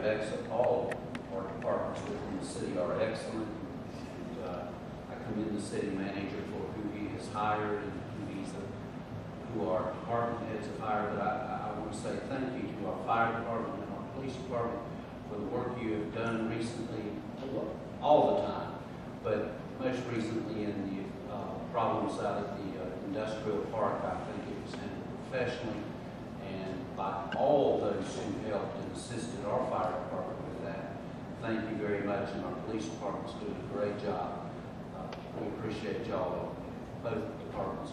have excellent, all our departments within the city are excellent. And, uh, I commend the city manager for who he has hired and who he's, uh, who our department heads have hired. But I, I want to say thank you to our fire department and our police department for the work you have done recently, all the time, but most recently in the uh, problems out at the uh, industrial park. I think it was handled professionally and by all those who helped and assisted our fire department with that. Thank you very much, and our police department's doing a great job. Uh, We appreciate y'all, both departments